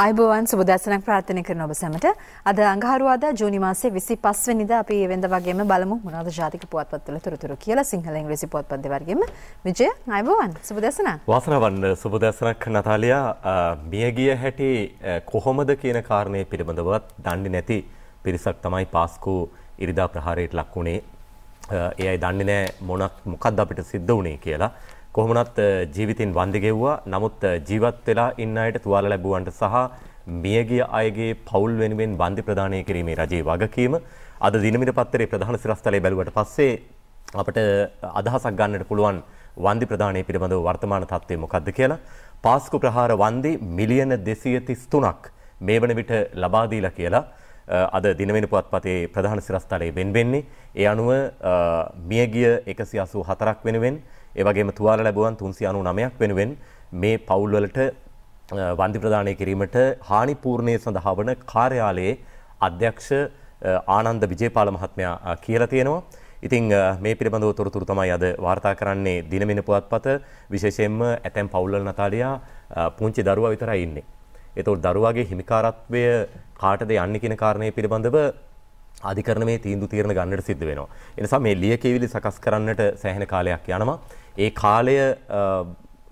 ආයිබෝවන් සුබදැසනක් ප්‍රාර්ථනය කරන ඔබ සැමට. අද අඟහරුවාදා ජූනි මාසේ 25 වෙනිදා අපි ඒ වෙනද වගේම බලමු මොනවද ජාතික පුවත්පත්වල තොරතුරු කියලා සිංහල ඉංග්‍රීසි පුවත්පත් දෙවර්ගෙම විජය ආයිබෝවන් සුබදැසනක් වාසනාවන්න සුබදැසනක් නතාලියා. මියගිය හැටි කොහොමද කියන කාරණය පිළිබඳවත් දන්නේ නැති පිරිසක් තමයි පාස්කු ඉරිදා ප්‍රහාරයට ලක් වුණේ. ඒ අය දන්නේ නැහැ මොනක් මොකක්ද අපිට සිද්ධ වුණේ කියලා. කොහොමනත් ජීවිතින් වන්දි ගෙව්වා. නමුත් ජීවත් වෙලා ඉන්න අයට තුවාල ලැබුවන්ට සහ මියගිය අයගේ පවුල් වෙනුවෙන් වන්දි ප්‍රදානය කිරීමේ රජයේ වගකීම අද දිනමිට පත්තරේ ප්‍රධාන සිරස්තලයේ බැලුවට පස්සේ අපට අදහසක් ගන්නට පුළුවන් වන්දි ප්‍රදානය පිළිබඳව වර්තමාන තත්ත්වය මොකක්ද කියලා. පාස්කු ප්‍රහාර වන්දි මිලියන 233ක් මේ වන විට ලබා දීලා කියලා අද දිනවෙන පුවත්පතේ ප්‍රධාන සිරස්තලයේ වෙන් වෙන්නේ. ඒ අනුව මියගිය 184ක් වෙනුවෙන් ඒ වගේම තුවාල ලැබුවන් 399ක් වෙනුවෙන් මේ පවුල්වලට වන්දි ප්‍රදානය කිරීමට හානි පූර්ණය සඳහා වන කාර්යාලයේ අධ්‍යක්ෂ ආනන්ද විජේපාල මහත්මයා කියලා තියෙනවා. ඉතින් මේ පිළිබඳව තොරතුරු තමයි අද වාර්තා කරන්නේ දිනමින පුවත්පත විශේෂයෙන්ම ඇතැම් පවුල්වල නතාලියා පුංචි දරුවා විතරයි ඉන්නේ. ඒතකොට දරුවාගේ හිමිකාරත්වය කාටද යන්නේ කියන කාරණය පිළිබඳව අධිකරණමේ තීන්දුව తీරන ගන්නට සිද්ධ වෙනවා. ඒ නිසා මේ ලියකෙවිලි සකස් කරන්නට සෑහෙන කාලයක් යනවා. ඒ කාලය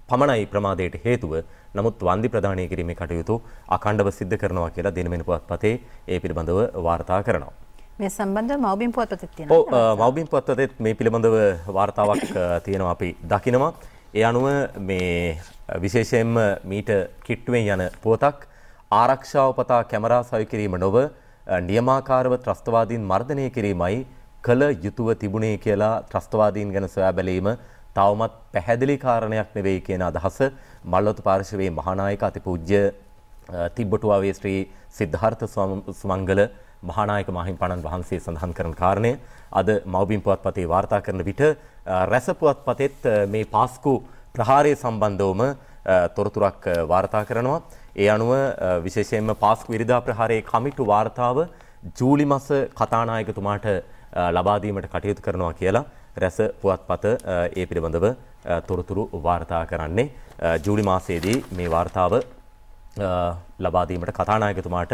පමණයි ප්‍රමාදයට හේතුව. නමුත් වන්දි ප්‍රදානය කිරීමේ කටයුතු අඛණ්ඩව සිද්ධ කරනවා කියලා දිනමෙන පුවත්පතේ ඒ පිළිබඳව වාර්තා කරනවා. මේ සම්බන්ධව මව්බිම් පුවත්පතෙත් තියෙනවා. ඔව් මව්බිම් පුවත්පතෙත් මේ පිළිබඳව වාර්තාවක් තියෙනවා අපි දකිනවා. ඒ අනුව මේ විශේෂයෙන්ම මීට කිට්ටුවෙන් යන පුවතක් ආරක්ෂාව පතා කැමරා සවි කිරීම නොව නියමාකාරව ත්‍රස්තවාදීන් මර්ධනය කිරීමයි කළ යුතුව තිබුණේ කියලා ත්‍රස්තවාදීන් ගැන සොයා බැලීම තවමත් පැහැදිලි කාරණයක් නෙවෙයි කියන අදහස මල්ලොතු පාර්ශවයේ මහානායක අතිපූජ්‍ය තිබ්බටුවාවේ ශ්‍රී සිද්ධාර්ථ සුමංගල මහානායක මහින්පණන් වහන්සේ සඳහන් කරන කාරණය අද මව්බිම් පුවත්පතේ වාර්තා කරන විට රැස පුවත්පතෙත් මේ පාස්කු ප්‍රහාරය සම්බන්ධවම තොරතුරක් වාර්තා කරනවා. ඒ අනුව විශේෂයෙන්ම පාස්කු ඉරිදා ප්‍රහාරයේ කමිටු වාර්තාව ජූලි මස කතානායකතුමාට ලබා දීමට කටයුතු කරනවා කියලා රැස පුවත්පත ඒ පිළිබඳව තොරතුරු වාර්තා කරන්නේ ජූලි මාසයේදී මේ වාර්තාව ලබා දීමට කතානායකතුමාට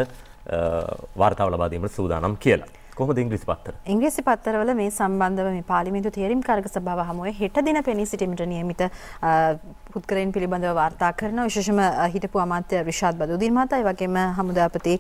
වාර්තාව ලබා දීමට සූදානම් කියලා. කොහොමද ඉංග්‍රීසි පත්තර? ඉංග්‍රීසි පත්තරවල මේ සම්බන්ධව මේ පාර්ලිමේන්තු තේරීම් කාරක සභාව හමුවේ හෙට දින පෙනී සිටීමට නියමිත පුද්ගලයන් පිළිබඳව වාර්තා කරන විශේෂම හිටපු අමාත්‍ය රිෂාද් බදුදීන් මහතා ඒ වගේම හමුදාපති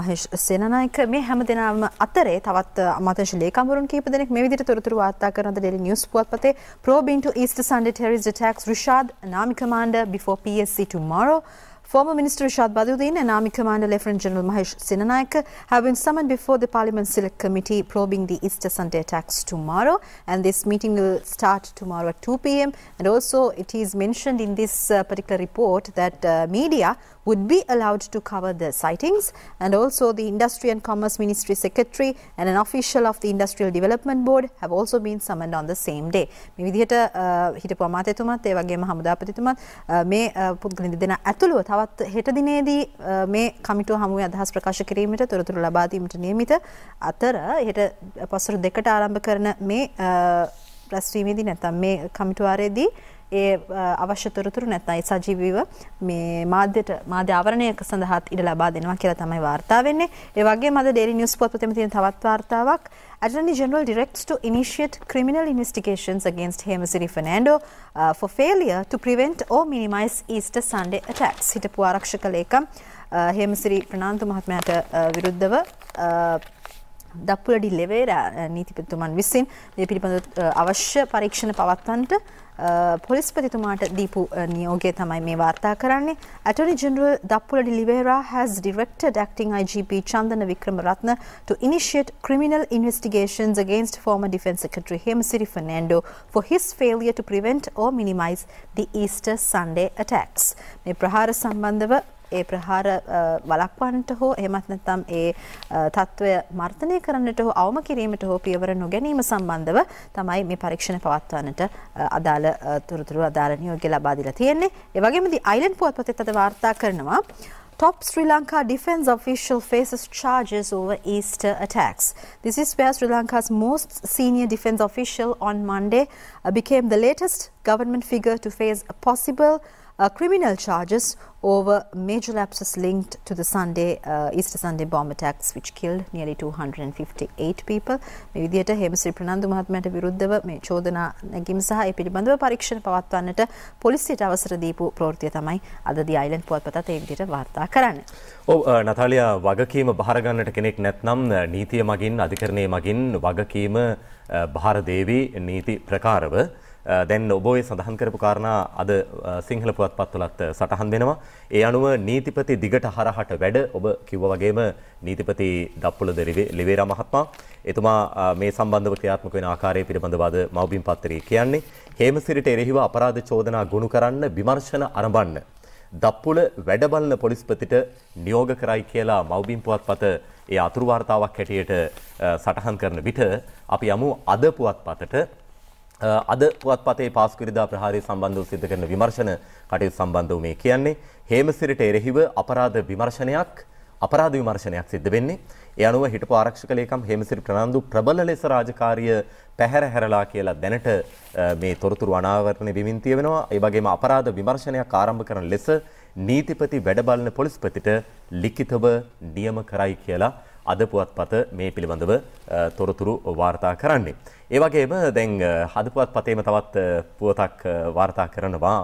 මහේෂ් සේනනායක මේ හැම දෙනාම අතරේ තවත් අමාත්‍යංශ ලේකම්වරුන් කීප දෙනෙක් මේ විදිහට තොරතුරු වාර්තා කරන ද ඩේලි නිවුස් පුවත්පතේ probe into Easter Sunday terrorist attacks Rishad an army commander before PSC tomorrow Former Minister Rashad Baduddin and Army Commander Lieutenant General Mahesh Sinanayaka have been summoned before the Parliament Select Committee probing the Easter Sunday attacks tomorrow. And this meeting will start tomorrow at 2 p.m. And also, it is mentioned in this uh, particular report that uh, media would be allowed to cover the sightings. And also, the Industry and Commerce Ministry Secretary and an official of the Industrial Development Board have also been summoned on the same day. මේ විදිහට uh, හිටපු අමාත්‍යතුමත් ඒ වගේම හමුදාපතිතුමත් uh, මේ uh, පුද්ගලයන් දෙදෙනා ඇතුළුව තවත් හෙට දිනේදී මේ කමිටුව හමුවේ අදහස් ප්‍රකාශ කිරීමට තොරතුරු ලබා දීමට නියමිත අතර හෙට පසුරු දෙකට ආරම්භ කරන මේ රැස්වීමේදී නැත්නම් මේ කමිටුවාරයේදී ඒ අවශ්‍ය තොරතුරු නැත්නම් සජීවීව මේ මාධ්‍යට මාධ්‍ය ආවරණයක සඳහාත් ඉඩ ලබා දෙනවා කියලා තමයි වාර්තා වෙන්නේ. ඒ වගේම අද ඩේලි නිවුස් පොතේම තියෙන තවත් වාර්තාවක් Attorney General directs to initiate criminal investigations against Hemasiri Fernando uh, for failure to prevent or minimize Easter Sunday attacks. හිටපු ආරක්ෂක ලේකම් uh, හේමසිරි ප්‍රනාන්තු මහත්මයාට uh, විරුද්ධව uh, දප්පුලඩි ලෙවේරා නීතිපතිතුමන් විසින් මේ පිළිබඳව අවශ්‍ය පරීක්ෂණ පවත්වන්නට පොලිස්පතිතුමාට දීපු නියෝගය තමයි මේ වාර්තා කරන්නේ. Attorney General Dappuladi Livera has directed acting IGP Chandana Vikramaratne to initiate criminal investigations against former Defence Secretary Hemasiri Fernando for his failure to prevent or minimize the Easter Sunday attacks. මේ ප්‍රහාර සම්බන්ධව ඒ ප්‍රහාර වලක්වන්නට හෝ එහෙමත් නැත්නම් ඒ තත්ත්වය මර්ධනය කරන්නට හෝ අවම කිරීමට හෝ පියවර නොගැනීම සම්බන්ධව තමයි මේ පරීක්ෂණ පවත්වන්නට අදාළ තොරතුරු අදාළ නියෝගය ලබා දීලා තියෙන්නේ. ඒ වගේම දී අයිලන්ඩ් පුවත්පතේත් අද වාර්තා කරනවා Top Sri Lanka defense official faces charges over Easter attacks. This is where Sri Lanka's most senior defense official on Monday uh, became the latest government figure to face a possible uh, criminal charges over major lapses linked to the Sunday, uh, Easter Sunday bomb attacks which killed nearly 258 people. මේ විදිහට හේමසිරි ප්‍රනන්දු මහත්මයාට විරුද්ධව මේ චෝදනා නැගීම සහ ඒ පිළිබඳව පරීක්ෂණ පවත්වන්නට පොලිසියට අවසර දීපු ප්‍රවෘත්තිය තමයි අද දී අයිලන්ඩ් පුවත්පතත් ඒ විදිහට වාර්තා කරන්නේ. ඔව් නතාලියා වගකීම බහර ගන්නට කෙනෙක් නැත්නම් නීතිය මගින් අධිකරණයේ මගින් වගකීම බහර දේවි නීති ප්‍රකාරව දැන් ඔබෝය සඳහන් කරපු කාරණා අද සිංහල පුවත්පත්වලත් සටහන් වෙනවා. ඒ අනුව නීතිපති දිගට හරහට වැඩ ඔබ කිව්ව වගේම නීතිපති දප්පුල ලිවේරා මහත්මයා. එතුමා මේ සම්බන්ධව ක්‍රියාත්මක වෙන ආකාරය පිළිබඳව අද මව්බිම් පත්තරේ කියන්නේ. හේමසිරිට එරෙහිව අපරාධ චෝදනා ගොනු කරන්න විමර්ශන අරඹන්න. දප්පුල වැඩ බලන පොලිස්පතිට නියෝග කරයි කියලා මව්බිම් පුවත්පත ඒ අතුරු වාර්තාවක් හැටියට සටහන් කරන විට අපි යමු අද පුවත්පතට අද පුවත්පතේ පාස්කුරිදා ප්‍රහාරය සම්බන්ධව සිදු කරන විමර්ශන කටයුතු සම්බන්ධව මේ කියන්නේ හේමසිරිට එරෙහිව අපරාධ විමර්ශනයක් අපරාධ විමර්ශනයක් සිද්ධ වෙන්නේ. ඒ අනුව හිටපු ආරක්ෂක ලේකම් හේමසිරි ප්‍රනාන්දු ප්‍රබල ලෙස රාජකාරිය පැහැර හැරලා කියලා දැනට මේ තොරතුරු අනාවරණය වෙමින් තියෙනවා. ඒ වගේම අපරාධ විමර්ශනයක් ආරම්භ කරන ලෙස නීතිපති වැඩබලන පොලිස්පතිට ලිඛිතව නියම කරයි කියලා අද පුවත්පත මේ පිළිබඳව තොරතුරු වාර්තා කරන්නේ. ඒ වගේම දැන් හදපුවත් පතේම තවත් පුවතක් වාර්තා කරනවා.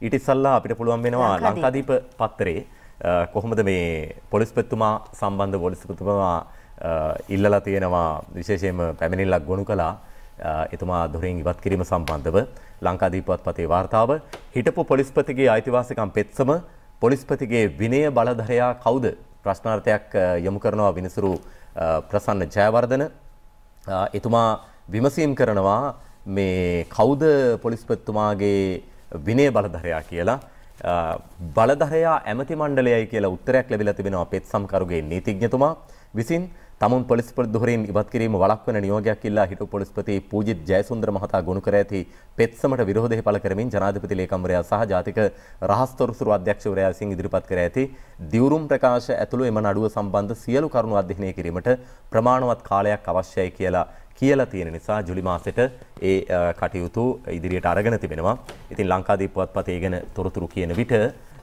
ඊට ඉස්සල්ලා අපිට පුළුවන් වෙනවා ලංකාදීප පත්තරේ කොහොමද මේ පොලිස්පතිතුමා සම්බන්ධ පොලිස්පතිතුමා ඉල්ලලා තියෙනවා විශේෂයෙන්ම පැමිණිල්ලක් ගොනු කළා එතුමා දොරින් ඉවත් කිරීම සම්බන්ධව ලංකාදීපවත් පතේ වාර්තාව හිටපු පොලිස්පතිගේ අයිතිවාසිකම් පෙත්සම පොලිස්පතිගේ විනය බලධරයා කවුද ප්‍රශ්නාර්ථයක් යොමු කරනවා විනිසුරු ප්‍රසන්න ජයවර්ධන. එතුමා විමසීම් කරනවා මේ කවුද පොලිස්පතිතුමාගේ විනය බලධරයා කියලා. බලධරයා ඇමති මණ්ඩලයයි කියලා උත්තරයක් ලැබිලා තිබෙනවා පෙත්සම්කරුගේ නීතිඥතුමා විසින්. තමුන් පොලිස්පති දුහරින් ඉවත් කිරීම වළක්වන නියෝගයක් ඉල්ලා හිටපු පොලිස්පති පූජිත් ජයසුන්දර මහතා ගොනු කර ඇති පෙත්සමට විරෝධය පළ කරමින් ජනාධිපති ලේකම්වරයා සහ ජාතික රහස් තොරතුරු අධ්‍යක්ෂවරයා විසින් ඉදිරිපත් කර ඇති දිවුරුම් ප්‍රකාශ ඇතුළු එම නඩුව සම්බන්ධ සියලු කරුණු අධ්‍යයනය කිරීමට ප්‍රමාණවත් කාලයක් අවශ්‍යයි කියලා කියලා තියෙන නිසා ජුලි මාසෙට ඒ කටයුතු ඉදිරියට අරගෙන තිබෙනවා. ඉතින් ලංකාදීප පුවත්පතේ ගැන තොරතුරු කියන විට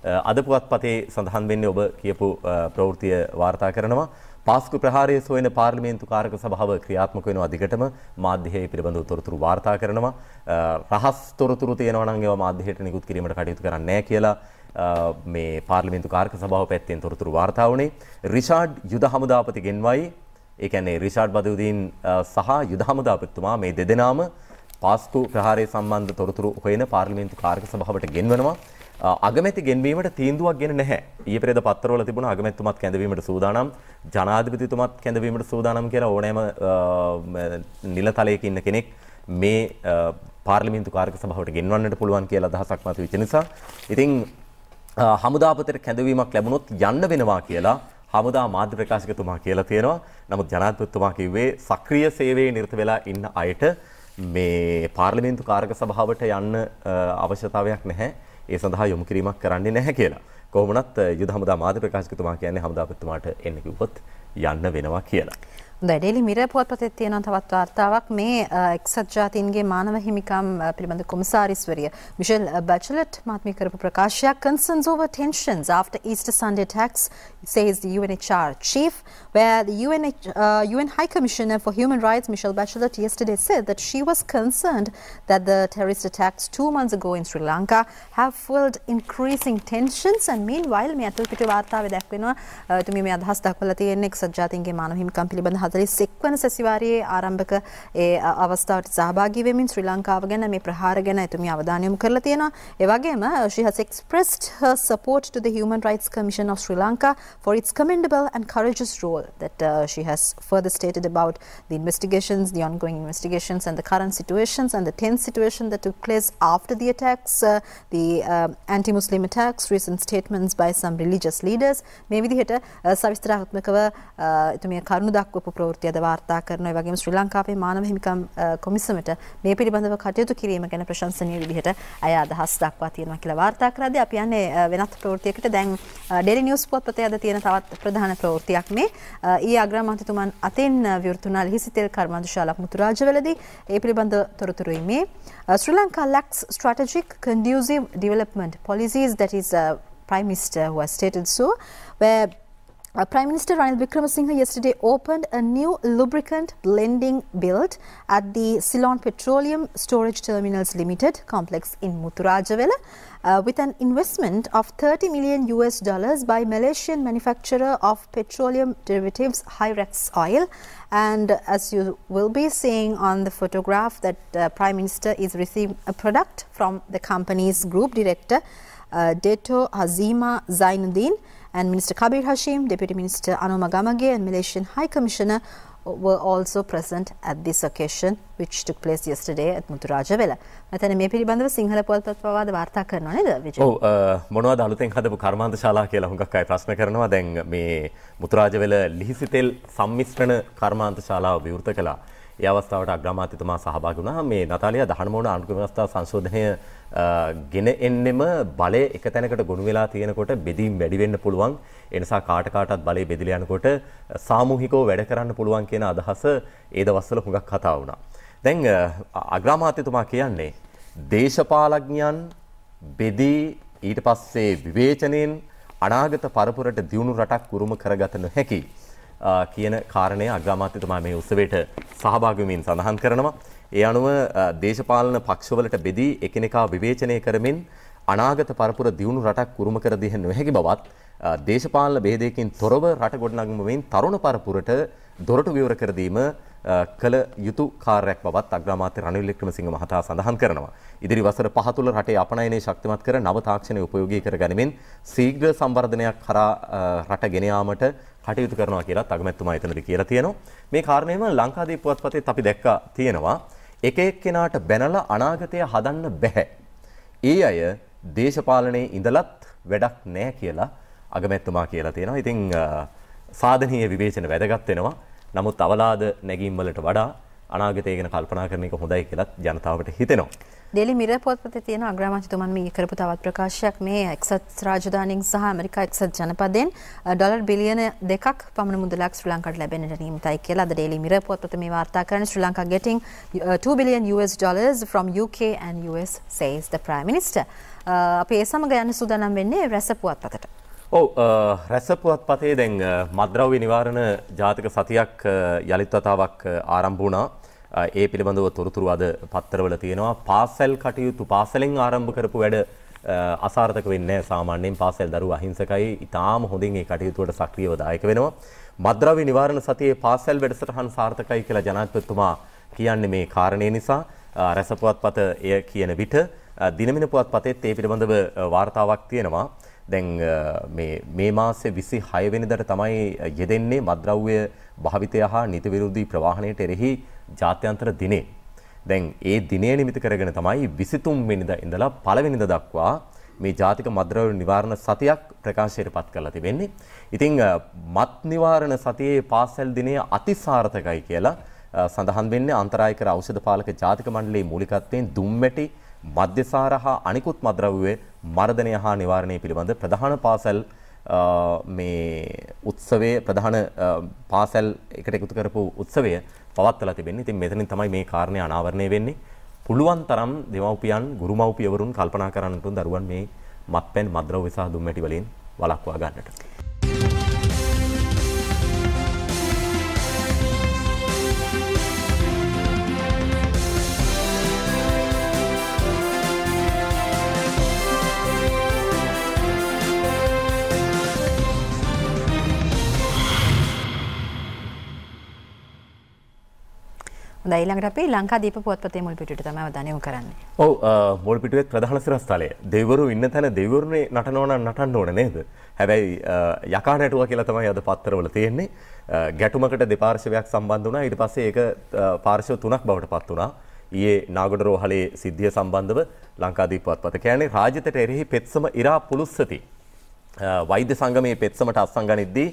අද පුවත්පතේ සඳහන් වෙන්නේ ඔබ කියපු ප්‍රවෘත්තිය වාර්තා කරනවා. පාස්කු ප්‍රහාරය සොයන පාර්ලිමේන්තු කාරක සභාව ක්‍රියාත්මක වෙනවා දිගටම මාධ්‍යයේ පිළිබඳව තොරතුරු වාර්තා කරනවා. රහස් තොරතුරු තියෙනවා නම් ඒවා මාධ්‍යයට නිකුත් කිරීමට කටයුතු කරන්නේ නැහැ කියලා මේ පාර්ලිමේන්තු කාරක සභාව පැත්තෙන් තොරතුරු වාර්තා වුණේ. රිෂාඩ් යුද හමුදාපති ගෙන්වයි ඒ කියන්නේ රිෂාඩ් බදවුදීන් සහ යුද හමුදාපතිතුමා මේ දෙදෙනාම පාස්කු ප්‍රහාරය සම්බන්ධ තොරතුරු හොයන පාර්ලිමේන්තු කාරක සභාවට ගෙන්වනවා. අගමැති ගෙන්වීමට තීන්දුවක් ගෙන නැහැ. ඊයේ පෙරේද පත්තරවල තිබුණ අගමැතිතුමත් කැඳවීමට සූදානම්, ජනාධිපතිතුමත් කැඳවීමට සූදානම් කියලා ඕනෑම නිලතලයක ඉන්න කෙනෙක් මේ පාර්ලිමේන්තු කාර්ක සභාවට ගෙන්වන්නට පුළුවන් කියලා අදහසක් මතුවෙච්ච නිසා ඉතින් හමුදාපතට කැඳවීමක් ලැබුණොත් යන්න වෙනවා කියලා හමුදා මාධ්‍ය ප්‍රකාශකතුමා කියලා තියෙනවා. නමුත් ජනාධිපතිතුමා කිව්වේ සක්‍රීය සේවයේ නිරත වෙලා ඉන්න අයට මේ පාර්ලිමේන්තු කාර්ක සභාවට යන්න අවශ්‍යතාවයක් නැහැ. ඒ සඳහා යොමු කිරීමක් කරන්නේ නැහැ කියලා. කොහොමනත් යුද හමුදා මාධ්‍ය ප්‍රකාශකතුමා කියන්නේ හමුදාපතිතුමාට එන්න කිව්වොත් යන්න වෙනවා කියලා. ඩෙලි මිර පුවත්පතේ තියෙන තවත් වාර්තාවක් මේ එක්සත් ජාතීන්ගේ මානව හිමිකම් පිළිබඳ කොමසාරිස්වරිය මිෂෙල් බැචලට් මහත්මිය කරපු ප්‍රකාශයක් concerns over tensions after Easter Sunday attacks says the UNHR chief where the UNH, uh, UN High Commissioner for Human Rights Michelle Bachelet yesterday said that she was concerned that the terrorist attacks two months ago in Sri Lanka have fueled increasing tensions and meanwhile මේ අතුල් පිට වාර්තාවේ දැක්වෙනවා තුමි මේ අදහස් දක්වලා තියෙන්නේ එක්සත් ජාතීන්ගේ මානව හිමිකම් පිළිබඳ හතලිස් එක්වන සැසිවාරයේ ආරම්භක ඒ අවස්ථාවට සහභාගී වෙමින් ශ්‍රී ලංකාව ගැන මේ ප්‍රහාර ගැන එතුමිය අවධානය යොමු කරලා තියෙනවා. ඒ වගේම she has expressed her support to the Human Rights Commission of Sri Lanka for its commendable and courageous role that uh, she has further stated about the investigations, the ongoing investigations and the current situations and the tense situation that took place after the attacks, uh, the uh, anti-Muslim attacks, recent statements by some religious leaders. මේ විදිහට සවිස්තරාත්මකව එතුමිය කරුණු දක්වපු ප්‍රවෘත්ති අද වාර්තා කරනවා. ඒ වගේම ශ්‍රී ලංකාවේ මානව හිමිකම් කොමිසමට මේ පිළිබඳව කටයුතු කිරීම ගැන ප්‍රශංසනීය විදිහට අය අදහස් දක්වා තියෙනවා කියලා වාර්තා කරද්දී අපි යන්නේ වෙනත් ප්‍රවෘත්තියකට දැන් ඩේලි නිවුස් පුවත්පතේ අද තියෙන තවත් ප්‍රධාන ප්‍රවෘත්තියක් මේ ඊ අග්‍රාමාත්‍යතුමන් අතින් විවෘත වුණ ලිහිසිතෙල් කර්මාන්ත ශාලාවක් මුතුරාජවලදී ඒ පිළිබඳ තොරතුරුයි මේ ශ්‍රී Lanka lacks strategic conducive development policies that is uh, Prime Minister who has stated so where Uh, Prime Minister Ranil Wickremesinghe yesterday opened a new lubricant blending build at the Ceylon Petroleum Storage Terminals Limited complex in Muturajawela uh, with an investment of 30 million US dollars by Malaysian manufacturer of petroleum derivatives Hyrex Oil. And as you will be seeing on the photograph that uh, Prime Minister is receiving a product from the company's group director, uh, Deto Hazima Zainuddin and Minister Kabir Hashim, Deputy Minister Anoma Gamage and Malaysian High Commissioner were also present at this occasion which took place yesterday at Muturajawela. මතන මේ පිළිබඳව සිංහල පුවත්පත් පවාද වාර්තා කරනවා නේද විජය? ඔව් මොනවද අලුතෙන් හදපු කර්මාන්ත ශාලා කියලා හුඟක් අය ප්‍රශ්න කරනවා. දැන් මේ මුතුරාජවෙල ලිහිසි තෙල් සම්මිශ්‍රණ කර්මාන්ත ශාලාව විවෘත කළා. ඒ අවස්ථාවට අග්‍රාමාත්‍යතුමා සහභාගී වුණා. මේ නතාලියා දහනමෝන ආණ්ඩුක්‍රම ව්‍යවස්ථා සංශෝධනය ගෙන එන්නෙම බලය එක තැනකට ගොනු වෙලා තියෙනකොට බෙදීම් වැඩි වෙන්න පුළුවන්. ඒ නිසා කාට කාටත් බලය බෙදලා යනකොට සාමූහිකව වැඩ කරන්න පුළුවන් කියන අදහස ඒ දවස්වල හුඟක් කතා වුණා. දැන් අග්‍රාමාත්‍යතුමා කියන්නේ දේශපාලඥයන් බෙදී ඊට පස්සේ විවේචනයෙන් අනාගත පරපුරට දියුණු රටක් උරුම කරගත නොහැකි කියන කාරණය අග්‍රාමාත්‍යතුමා මේ උත්සවයට සහභාගී වෙමින් සඳහන් කරනවා. ඒ අනුව දේශපාලන පක්ෂවලට බෙදී එකිනෙකා විවේචනය කරමින් අනාගත පරපුර දියුණු රටක් උරුම කර දිය නොහැකි බවත් දේශපාලන බෙහෙදයකින් තොරව රට ගොඩනගමින් තරුණ පරපුරට දොරටු විවර කර දීම කළ යුතු කාර්යයක් බවත් අග්‍රාමාත්‍ය රනිල් වික්‍රමසිංහ මහතා සඳහන් කරනවා. ඉදිරි වසර පහ තුළ රටේ අපනයනය ශක්තිමත් කර නව තාක්ෂණය උපයෝගී කර ගනිමින් ශීඝ්‍ර සංවර්ධනයක් කරා රට ගෙන යාමට කටයුතු කරනවා කියලා අගමැතිතුමා එතනදී කියලා තියෙනවා. මේ කාරණේම ලංකාදීප පුවත්පතේත් අපි දැක්කා තියෙනවා. එක එක්කෙනාට බැනලා අනාගතය හදන්න බෑ. ඒ අය දේශපාලනයේ ඉඳලත් වැඩක් නැහැ කියලා අගමැතිතුමා කියලා තියෙනවා. ඉතින් සාධනීය විවේචන වැදගත් වෙනවා. නමුත් අවලාද නැගීම් වලට වඩා අනාගතය ගැන කල්පනා කරන එක හොඳයි කියලා ජනතාවට හිතෙනවා. ඩේලි මිරර් පොත්පතේ තියෙන අග්‍රාමාත්‍යතුමන් මේ කරපු තවත් ප්‍රකාශයක් මේ එක්සත් රාජධානියෙන් සහ ඇමරිකා එක්සත් ජනපදයෙන් ඩොලර් බිලියන දෙකක් පමණ මුදලක් ශ්‍රී ලංකාවට ලැබෙන්නට නියමිතයි කියලා අද ඩේලි මිරර් පොත්පත මේ වාර්තා කරන ශ්‍රී Lanka getting 2 billion US dollars from UK and US says the Prime Minister. අපි ඒ සමග යන්න සූදානම් වෙන්නේ රැස පුවත්පතට. ඔව් රැස පුවත්පතේ දැන් මද්‍රව්‍ය නිවාරණ ජාතික සතියක් යළිත් වතාවක් ආරම්භ වුණා. ඒ පිළිබඳව තොරතුරු අද පත්තරවල තියෙනවා. පාසල් කටයුතු පාසලෙන් ආරම්භ කරපු වැඩ අසාර්ථක වෙන්නේ සාමාන්‍යයෙන් පාසල් දරුවෝ අහිංසකයි. ඊටාම හොඳින් ඒ කටයුතුවට සක්‍රියව දායක වෙනවා. මද්‍රව්‍ය නිවාරණ සතියේ පාසල් වැඩසටහන් සාර්ථකයි කියලා ජනාධිපතිතුමා කියන්නේ මේ කාරණේ නිසා. රැස පුවත්පත එය කියන විට දිනමින පුවත්පතේත් ඒ පිළිබඳව වාර්තාවක් තියෙනවා. දැන් මේ මේ මාසේ 26 වෙනිදාට තමයි යෙදෙන්නේ මද්‍රව්‍ය භාවිතය හා නීති විරෝධී ප්‍රවාහණයට එරෙහි ජාත්‍යන්තර දිනේ. දැන් ඒ දිනය නිමිති කරගෙන තමයි 23 වෙනිදා ඉඳලා පළවෙනිදා දක්වා මේ ජාතික මද්‍රව්‍ය නිවාරණ සතියක් ප්‍රකාශයට පත් කරලා තිබෙන්නේ. ඉතින් මත් නිවාරණ සතියේ පාසල් දිනය අතිසාර්ථකයි කියලා සඳහන් වෙන්නේ අන්තරාය කර ඖෂධ පාලක ජාතික මණ්ඩලයේ මූලිකත්වයෙන් දුම්මැටි මධ්‍යසාර හා අනිකුත් මද්‍රව්‍ය මර්ධනය හා නිවාරණය පිළිබඳ ප්‍රධාන පාසල් මේ උත්සවයේ ප්‍රධාන පාසල් එකට එකතු කරපු උත්සවය පවත්වලා තිබෙන්නේ. ඉතින් මෙතනින් තමයි මේ කාරණේ අනාවරණය වෙන්නේ. පුළුවන් තරම් දෙමව්පියන් ගුරු මව්පියවරුන් කල්පනා කරන්නට දරුවන් මේ මත්පැන් මද්‍රව්‍ය සහ දුම්මැටි වලින් වළක්වා ගන්නට. හොඳයි ඊළඟට අපි ලංකාදීප පුවත්පතේ මුල් පිටුවට තමයි අවධානය යොමු කරන්නේ. ඔව් මුල් පිටුවේ ප්‍රධාන සිරස්තලය. දෙවිවරු ඉන්න තැන දෙවිවරුනේ නටනවා නම් නටන්න ඕන නේද? හැබැයි යකා නැටුවා කියලා තමයි අද පත්තරවල තියෙන්නේ. ගැටුමකට දෙපාර්ශවයක් සම්බන්ධ වුණා. ඊට පස්සේ ඒක පාර්ශව තුනක් බවට පත් වුණා. ඊයේ නාගොඩ රෝහලේ සිද්ධිය සම්බන්ධව ලංකාදීප පුවත්පත කියන්නේ රාජ්‍යයට එරෙහි පෙත්සම ඉරා පුලුස්සති. වෛද්‍ය සංගමයේ පෙත්සමට අත්සන් ගනිද්දී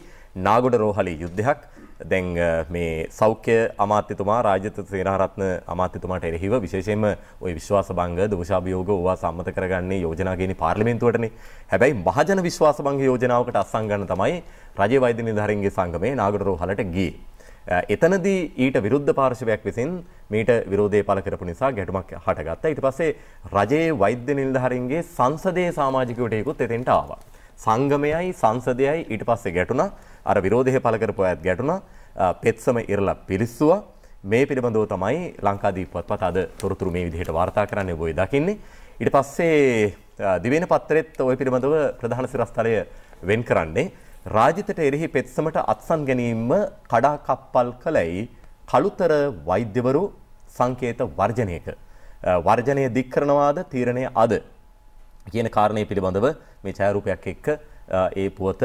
නාගොඩ රෝහලේ යුද්ධයක් දැන් මේ සෞඛ්‍ය අමාත්‍යතුමා රාජ්‍යත සේනාරත්න අමාත්‍යතුමාට එරෙහිව විශේෂයෙන්ම ওই විශ්වාස භංග දෝෂාභියෝග ඕවා සම්මත කරගන්නේ යෝජනා ගෙනි පාර්ලිමේන්තුවටනේ. හැබැයි මහජන විශ්වාස භංග යෝජනාවකට අත්සන් ගන්න තමයි රජයේ වෛද්‍ය නිලධාරීන්ගේ සංගමේ නාගර රෝහලට ගියේ. එතනදී ඊට විරුද්ධ පාර්ශවයක් විසින් මීට විරෝධය පළ කරපු නිසා ගැටුමක් හටගත්තා. ඊට පස්සේ රජයේ වෛද්‍ය නිලධාරීන්ගේ සංසදයේ සමාජිකයෝට ඒකුත් එතෙන්ට ආවා. සංගමයයි සංසදයයි ඊට පස්සේ ගැටුණා. අර විරෝධය පළ කරපු අයත් ගැටුණා. පෙත්සම ඉරලා පිලිස්සුවා. මේ පිළිබඳව තමයි ලංකාදීප පොත්පත් අද තොරතුරු මේ විදිහට වාර්තා කරන්නේ ඔබ දකින්නේ. ඊට පස්සේ දිවෙන පත්තරෙත් ওই පිළිබඳව ප්‍රධාන සිරස්තලය වෙන් කරන්නේ රාජිතට එරෙහි පෙත්සමට අත්සන් ගැනීම කඩා කප්පල් කළයි කළුතර වෛද්‍යවරු සංකේත වර්ජනයක වර්ජනය දික් කරනවාද තීරණය අද කියන කාරණය පිළිබඳව මේ ඡායාරූපයක් එක්ක ඒ පුවත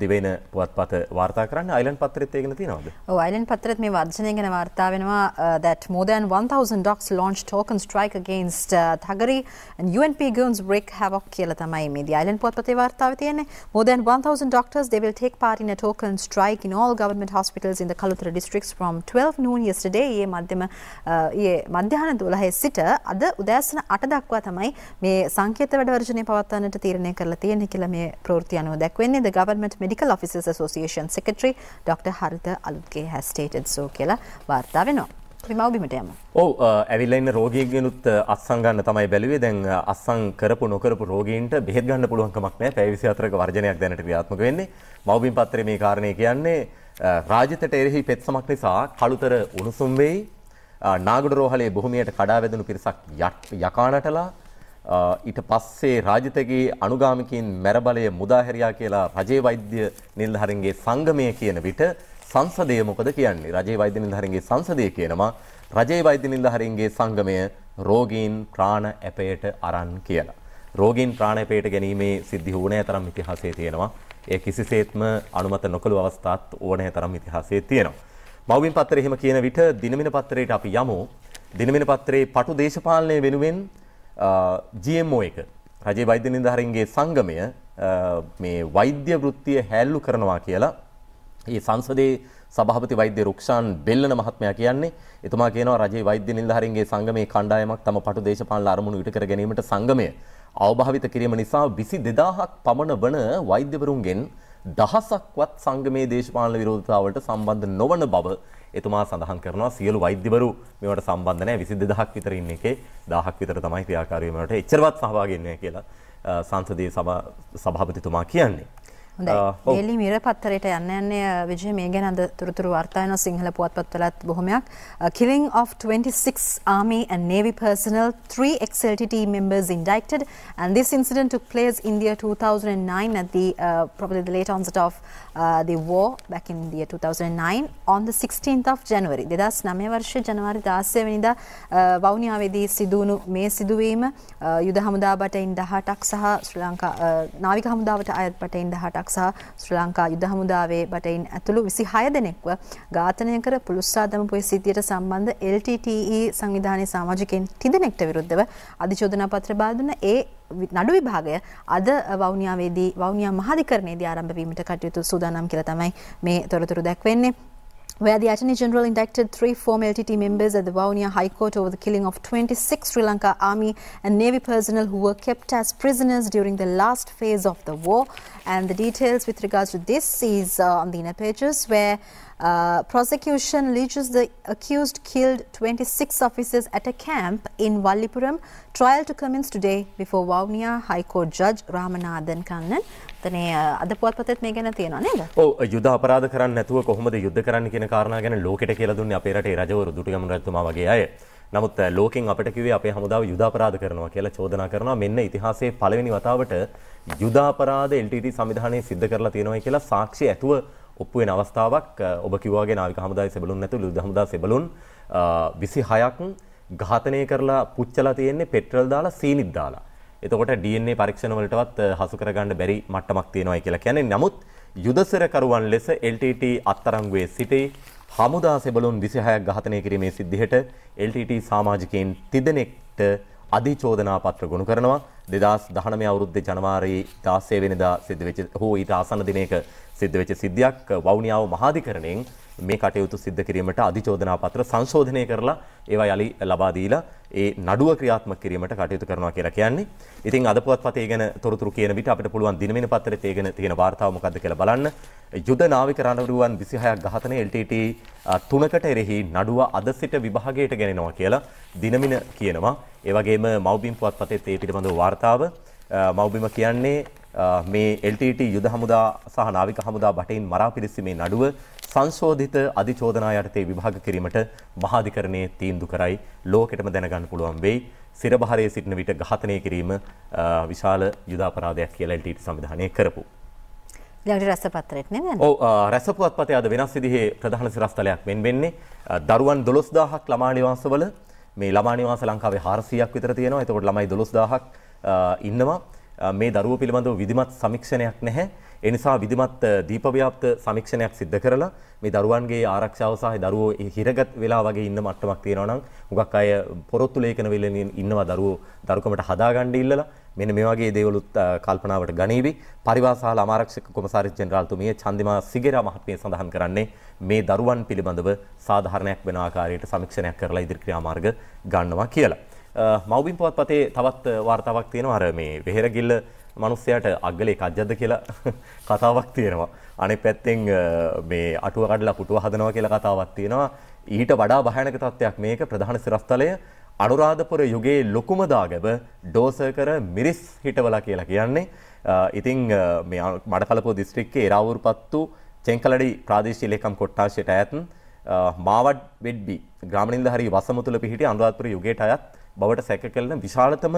දිවෙන පුවත්පත වාර්තා කරන්න අයිලන්ඩ් පත්තරෙත් ඒගෙන තියෙනවද? ඔව් අයිලන්ඩ් පත්තරෙත් මේ වර්ජනය ගැන වාර්තා වෙනවා that more than 1000 dogs launched token strike against uh, Thagari and UNP goons wreak havoc කියලා තමයි මේ දී අයිලන්ඩ් පුවත්පතේ වාර්තාවේ තියෙන්නේ. More than 1000 doctors they will take part in a token strike in all government hospitals in the Kalutara districts from 12 noon yesterday. ඊයේ මධ්‍යම ඊයේ මධ්‍යහන 12 සිට අද උදෑසන 8 දක්වා තමයි මේ සංකේත වැඩ වර්ජනය පවත්වන්නට තීරණය කරලා තියෙන්නේ කියලා මේ ප්‍රවෘත්ති ප්‍රවෘත්ති අනුව දැක්වෙන්නේ the Government Medical Officers Association Secretary Dr. Haritha Aluthge has stated so කියලා වාර්තා වෙනවා. මවබිමට යම. ඔව් ඇවිල්ලා ඉන්න රෝගීන්ගෙනුත් අත්සන් ගන්න තමයි බැලුවේ. දැන් අත්සන් කරපු නොකරපු රෝගීන්ට බෙහෙත් ගන්න පුළුවන් කමක් නැහැ. පැය 24ක වර්ජනයක් දැනට ක්‍රියාත්මක වෙන්නේ. මවබිම් පත්‍රයේ මේ කාරණේ කියන්නේ රාජිතට එරෙහි පෙත්සමක් නිසා කළුතර උණුසුම් වෙයි. නාගඩ රෝහලේ බොහොමියට කඩා වැදුණු පිරිසක් යකානටලා ඊට පස්සේ රාජිතගේ අනුගාමිකින් මැරබලය මුදාහැරියා කියලා රජයේ වෛද්‍ය නිලධාරීන්ගේ සංගමය කියන විට සංසදය මොකද කියන්නේ? රජයේ වෛද්‍ය නිලධාරීන්ගේ සංසදය කියනවා රජයේ වෛද්‍ය නිලධාරීන්ගේ සංගමය රෝගීන් ප්‍රාණ ඇපයට අරන් කියලා. රෝගීන් ප්‍රාණ ඇපයට ගැනීමේ සිද්ධි ඕනෑ තරම් ඉතිහාසයේ තියෙනවා. ඒ කිසිසේත්ම අනුමත නොකළු අවස්ථාත් ඕනෑ තරම් ඉතිහාසයේ තියෙනවා. මව්බිම් පත්‍රය එහෙම කියන විට දිනමින පත්‍රයට අපි යමු. දිනමින පත්‍රයේ පටු දේශපාලනය වෙනුවෙන් GMO එක. රජයේ වෛද්‍ය නිලධාරීන්ගේ සංගමය මේ වෛද්‍ය වෘත්තිය හැල්ලු කරනවා කියලා. ඒ සංසදේ සභාපති වෛද්‍ය රුක්ෂාන් බෙල්ලන මහත්මයා කියන්නේ. එතුමා කියනවා රජයේ වෛද්‍ය නිලධාරීන්ගේ සංගමේ කණ්ඩායමක් තම පටු දේශපාලන අරමුණු ඉටු කර ගැනීමට සංගමය අවභාවිත කිරීම නිසා 22000ක් පමණ වන වෛද්‍යවරුන්ගෙන් දහසක්වත් සංගමේ දේශපාලන විරෝධතාවලට සම්බන්ධ නොවන බව එතුමා සඳහන් කරනවා සියලු වෛද්‍යවරු මේවට සම්බන්ධ නැහැ 22000ක් විතර ඉන්න එකේ 1000ක් විතර තමයි ක්‍රියාකාරී වීමකට එච්චරවත් සහභාගී වෙන්නේ කියලා සංසදීය සභාපතිතුමා කියන්නේ. හොඳයි. ඩේලි මිරර් පත්තරයට යන්න යන්නේ විජය මේ ගැන අද තොරතුරු වාර්තා වෙනවා සිංහල පුවත්පත්වලත් බොහොමයක්. killing of 26 army and navy personnel, three ex-LTT members indicted and this incident took place in the year 2009 at the uh, probably the late onset of uh, the war back in the year 2009 on the 16th of January. 2009 වර්ෂ ජනවාරි 16 වෙනිදා වවුනියාවේදී සිදුවුණු මේ සිදුවීම යුද හමුදා බටයින් 18ක් සහ ශ්‍රී ලංකා නාවික හමුදාවට අයත් බටයින් 18ක් දෙනෙක් සහ ශ්‍රී ලංකා යුද හමුදාවේ බටයින් ඇතුළු 26 දෙනෙක්ව ඝාතනය කර පුලුස්සා දමපු සිද්ධියට සම්බන්ධ LTTE සංවිධානයේ සමාජිකයන් තිදෙනෙක්ට විරුද්ධව අධිචෝදනා පත්‍ර බාර දුන්න ඒ නඩු විභාගය අද වවුනියාවේදී වවුනියා මහාධිකරණයේදී ආරම්භ වීමට කටයුතු සූදානම් කියලා තමයි මේ තොරතුරු දැක්වෙන්නේ. where the Attorney General indicted three former LTT members at the Vaunia High Court over the killing of 26 Sri Lanka Army and Navy personnel who were kept as prisoners during the last phase of the war. And the details with regards to this is uh, on the inner pages where uh, prosecution alleges the accused killed 26 officers at a camp in Vallipuram. Trial to commence today before Vaunia High Court Judge Ramanathan Kannan. තනේ අද පුවත්පතෙත් මේ ගැන තියෙනවා නේද? ඔව් යුද අපරාධ කරන්නේ නැතුව කොහොමද යුද්ධ කරන්න කියන කාරණා ගැන ලෝකෙට කියලා දුන්නේ අපේ රටේ රජවරු දුටුගැමුණු රජතුමා වගේ අය. නමුත් ලෝකෙන් අපිට කිව්වේ අපේ හමුදාව යුද අපරාධ කරනවා කියලා චෝදනා කරනවා. මෙන්න ඉතිහාසයේ පළවෙනි වතාවට යුද අපරාධ LTT සංවිධානයේ සිද්ධ කරලා තියෙනවා කියලා සාක්ෂි ඇතුව ඔප්පු වෙන අවස්ථාවක් ඔබ කිව්වාගේ නාවික හමුදාවේ සෙබළුන් නැතුළු යුද හමුදා සෙබළුන් 26ක් ඝාතනය කරලා පුච්චලා තියෙන්නේ පෙට්‍රල් දාලා සීනිත් දාලා. එතකොට DNA පරීක්ෂණ වලටවත් හසු කරගන්න බැරි මට්ටමක් තියෙනවා කියලා කියන්නේ. නමුත් යුදසරකරුවන් ලෙස LTT අත්තරංගුවේ සිටි හමුදා සෙබළුන් 26ක් ඝාතනය කිරීමේ සිද්ධියට LTT සමාජිකයින් තිදෙනෙක්ට අධිචෝදනා පත්‍ර ගොනු කරනවා. 2019 අවුරුද්දේ ජනවාරි 16 වෙනිදා සිද්ධ වෙච්ච හෝ ඊට ආසන්න දිනයක සිද්ධ වෙච්ච සිද්ධියක් වවුනියාව මහාධිකරණයෙන් මේ කටයුතු සිද්ධ කිරීමට අධිචෝදනා පත්‍ර සංශෝධනය කරලා ඒවා යලි ලබා දීලා ඒ නඩුව ක්‍රියාත්මක කිරීමට කටයුතු කරනවා කියලා කියන්නේ. ඉතින් අද පුවත්පතේ ගැන තොරතුරු කියන විට අපිට පුළුවන් දිනමින පත්‍රයේ ඒ ගැන තියෙන වාර්තාව මොකද්ද කියලා බලන්න. යුද නාවික රණවිරුවන් 26ක් ඝාතනය LTT තුනකට එරෙහි නඩුව අද සිට විභාගයට ගෙනෙනවා කියලා දිනමින කියනවා. ඒ වගේම මව්බිම් පුවත්පතේ ඒ පිළිබඳව වාර්තාව මව්බිම කියන්නේ මේ LTT යුද හමුදා සහ නාවික හමුදා බටයින් මරා පිරිසීමේ නඩුව සංශෝධිත අධිචෝදනා යටතේ විභාග කිරීමට මහාධිකරණයේ තීන්දුව කරයි ලෝකෙටම දැනගන්න පුළුවන් වෙයි. සිරබහරේ සිටින විට ඝාතනය කිරීම විශාල යුද අපරාධයක් කියලා LTT සංවිධානය කරපු. රසපත්‍රෙත් නේද? ඔව් රසපුවත්පතේ අද වෙනස් විදිහේ ප්‍රධාන සිරස්තලයක් වෙන් වෙන්නේ දරුවන් 12000ක් ළමා නිවාසවල මේ ළමා නිවාස ලංකාවේ 400ක් විතර තියෙනවා. එතකොට ළමයි 12000ක් ඉන්නවා. මේ දරුවෝ පිළිබඳව විධිමත් සමීක්ෂණයක් නැහැ. ඒ නිසා විධිමත් දීපව්‍යාප්ත සමීක්ෂණයක් සිද්ධ කරලා මේ දරුවන්ගේ ආරක්ෂාව සහ දරුවෝ හිරගත් වෙලා වගේ ඉන්න මට්ටමක් තියෙනවා නම් හුඟක් අය පොරොත්තු ලේඛන වෙලෙන් ඉන්නවා දරුවෝ දරුකමට හදාගන්න ඉල්ලලා. මෙන්න මේ වගේ දේවලුත් කල්පනාවට ගනීවි. පරිවාසාල අමාරක්ෂක කොමසාරිස් ජෙනරාල්තුමිය චන්දිමා සිගෙරා මහත්මිය සඳහන් කරන්නේ මේ දරුවන් පිළිබඳව සාධාරණයක් වෙන ආකාරයට සමීක්ෂණයක් කරලා ඉදිරි ක්‍රියාමාර්ග ගන්නවා කියලා. මව්බිම් පුවත්පතේ තවත් වාර්තාවක් තියෙනවා. අර මේ වෙහෙරගිල්ල මිනිස්සයාට අග්ගලේ කජ්ජද්ද කියලා කතාවක් තියෙනවා. අනෙක් පැත්තෙන් මේ අටුව කඩලා පුටුව හදනවා කියලා කතාවක් තියෙනවා. ඊට වඩා භයානක තත්ත්වයක් මේක ප්‍රධාන සිරස්තලය අනුරාධපුර යුගයේ ලොකුම දාගැබ ඩෝසකර මිරිස් හිටවලා කියලා කියන්නේ. ඉතින් මේ මඩකලපුව දිස්ත්‍රික්කයේ එරාවුරුපත්තු චෙන්කලඩි ප්‍රාදේශීය ලේකම් කොට්ටාශයට අයත් මාවඩ් වෙඩ්බි ග්‍රාමනින්දහරි වසමුතුල පිහිටි අනුරාධපුර යුගයට අයත් බවට සැක කළන විශාලතම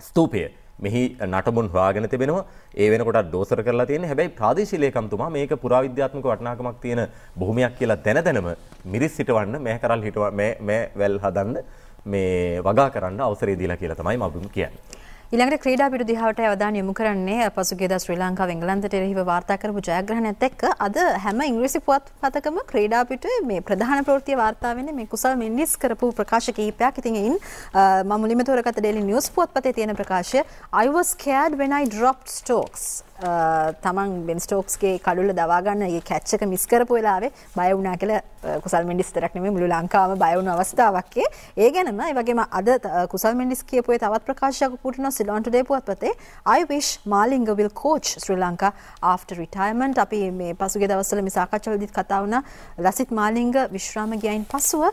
ස්තූපය මෙහි නටබුන් හොයාගෙන තිබෙනවා. ඒ වෙනකොට ඩෝසර කරලා තියෙන හැබැයි ප්‍රාදේශීය ලේකම්තුමා මේක පුරාවිද්‍යාත්මක වටිනාකමක් තියෙන භූමියක් කියලා දැන දැනම මිරිස් හිටවන්න මේ කරල් හිටව මේ මේ වැල් හදන්න මේ වගා කරන්න අවසරය දීලා කියලා තමයි මම කියන්නේ. ඊළඟට ක්‍රීඩා පිටු දිහාවට අවධානය යොමු කරන්නේ පසුගියදා ශ්‍රී ලංකාව එංගලන්තයට එරෙහිව වාර්තා කරපු ජයග්‍රහණයත් එක්ක අද හැම ඉංග්‍රීසි පුවත්පතකම ක්‍රීඩා පිටුවේ මේ ප්‍රධාන ප්‍රවෘත්තිය වාර්තා වෙන්නේ මේ කුසල් මෙන්ඩිස් කරපු ප්‍රකාශ කිහිපයක්. ඉතින් එයින් මම මුලින්ම තෝරගත්ත ඩේලි නිවුස් පුවත්පතේ තියෙන ප්‍රකාශය I was scared when I dropped Stokes. තමන් බෙන් ස්ටෝක්ස්ගේ කඩුල්ල දවාගන්න ඒ කැච්ච එක මිස් කරපු වෙලාවේ බය වුණා කියලා කුසල් මෙන්ඩිස් විතරක් නෙමෙයි මුළු ලංකාවම බය වුණු අවස්ථාවක් ඒ ගැනම ඒ වගේම අද කුසල් මෙන්ඩිස් කියපු තවත් ප්‍රකාශයක් පුටුන සිලොන් ටුඩේ පුවත්පතේ I wish Malinga will coach Sri Lanka after retirement. අපි මේ පසුගිය දවස්වල මේ සාකච්ඡාවලදීත් කතා වුණා. ලසිත් මාලිංග විශ්‍රාම ගියයින් පසුව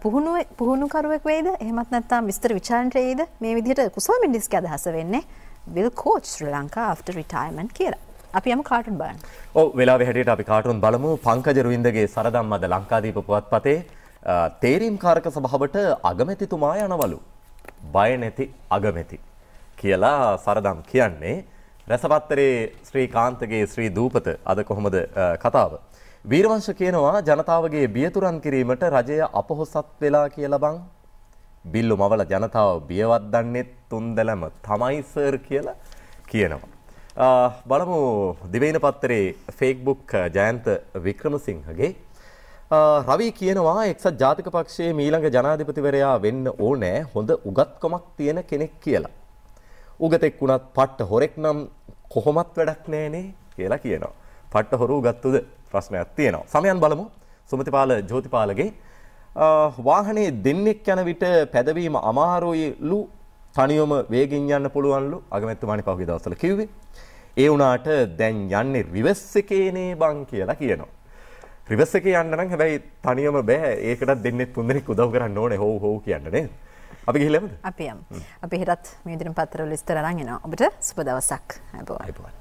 පුහුණු පුහුණුකරුවෙක් වෙයිද? එහෙමත් නැත්නම් විස්තර විචාරණයට මේ විදිහට කුසල් මෙන්ඩිස්ගේ අදහස වෙන්නේ. Will coach Sri Lanka after retirement කියලා. අපි යමු කාටුන් බලන්න. ඔව් වෙලාවේ හැටියට අපි කාටුන් බලමු පංකජ රුවින්දගේ සරදම් අද ලංකාදීප පුවත්පතේ තේරීම් කාරක සභාවට අගමැතිතුමා යනවලු. බය නැති අගමැති කියලා සරදම් කියන්නේ රැසපත්තරේ ශ්‍රී කාන්තගේ ශ්‍රී දූපත අද කොහොමද කතාව. වීරවංශ කියනවා ජනතාවගේ බියතුරන් කිරීමට රජය අපහොසත් වෙලා කියලා බං බිල්ලු මවල ජනතාව බියවත් දන්නේ තුන්දලම තමයි සර් කියලා කියනවා. බලමු දිවයින පත්තරේ ෆේක්බුක් ජයන්ත වික්‍රමසිංහගේ රවි කියනවා එක්සත් ජාතික පක්ෂයේ මීළඟ ජනාධිපතිවරයා වෙන්න ඕනෑ හොඳ උගත්කමක් තියෙන කෙනෙක් කියලා. උගතෙක් වුණත් පට්ට හොරෙක් නම් කොහොමත් වැඩක් නෑනේ කියලා කියනවා. පට්ට හොරු උගත්තුද ප්‍රශ්නයක් තියෙනවා. සමයන් බලමු සුමතිපාල ජෝතිපාලගේ වාහනේ දෙන්නෙක් යන විට පැදවීම අමාරුයිලු තනියම වේගෙන් යන්න පුළුවන්ලු අගමැතිතුමානි පහුගිය දවස්වල කිව්වේ. ඒ වුණාට දැන් යන්නේ රිවර්ස් එකේනේ බං කියලා කියනවා. රිවර්ස් එකේ යන්න නම් හැබැයි තනියම බෑ. ඒකටත් දෙන්නෙක් තුන්දෙනෙක් උදව් කරන්න ඕනේ හොව් හොව් කියන්න නේද? අපි ගිහිල්ලාමද? අපි යමු. අපි හෙටත් මේ දින පත්‍රවල විස්තර අරන් එනවා. ඔබට සුබ දවසක්. අයබෝවන්.